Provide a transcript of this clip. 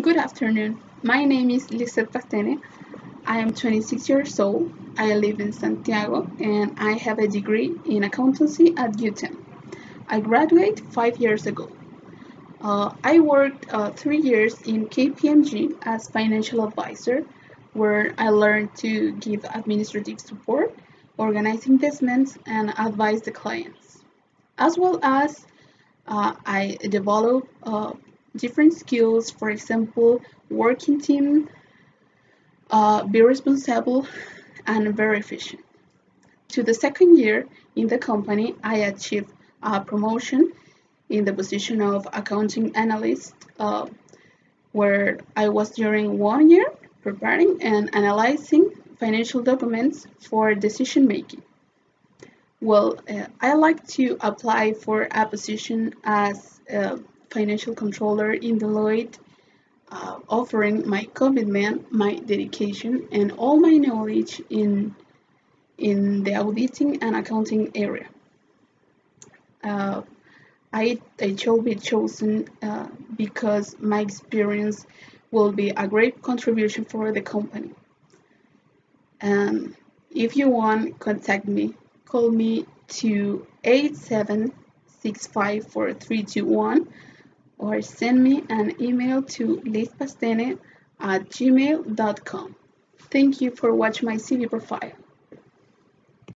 Good afternoon. My name is Lisette Pastene. I am 26 years old. I live in Santiago and I have a degree in accountancy at UTEM. I graduated five years ago. Uh, I worked uh, three years in KPMG as financial advisor, where I learned to give administrative support, organize investments, and advise the clients. As well as uh, I developed uh, different skills, for example, working team, uh, be responsible, and very efficient. To the second year in the company, I achieved a promotion in the position of accounting analyst, uh, where I was during one year preparing and analyzing financial documents for decision making. Well, uh, I like to apply for a position as a financial controller in Deloitte, uh, offering my commitment, my dedication, and all my knowledge in in the auditing and accounting area. Uh, I, I shall be chosen uh, because my experience will be a great contribution for the company. And if you want, contact me. Call me to 87654321 or send me an email to lispastene at gmail.com. Thank you for watching my CV profile.